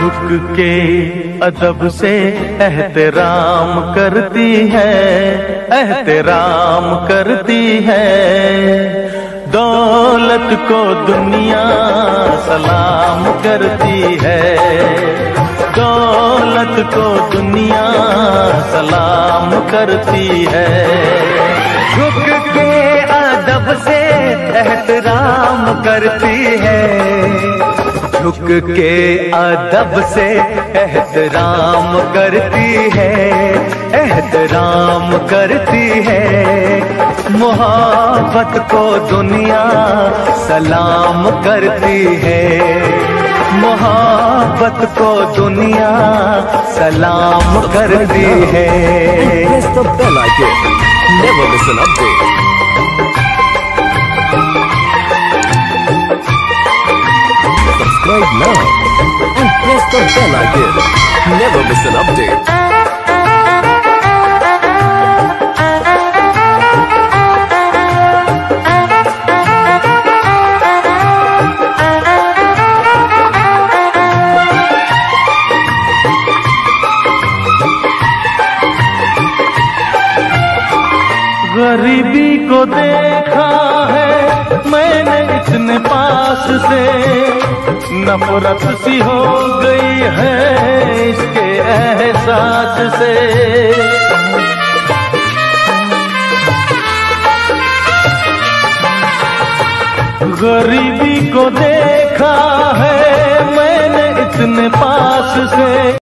झुक के अदब से एहतराम करती है, एहतराम करती है। दौलत को दुनिया सलाम करती है, दौलत को दुनिया सलाम करती है। झुक के अदब से एहतराम करती है झुक के अदब से एहतराम करती है, एहतराम करती है मोहब्बत को दुनिया सलाम करती है, मोहब्बत को दुनिया सलाम करती है. Never miss an update. Subscribe now and press the bell icon. Never miss an update. गरीबी को देखा है मैंने इतने पास से नफरत सी हो गई है इसके एहसास से। गरीबी को देखा है मैंने इतने पास से।